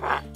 Ah.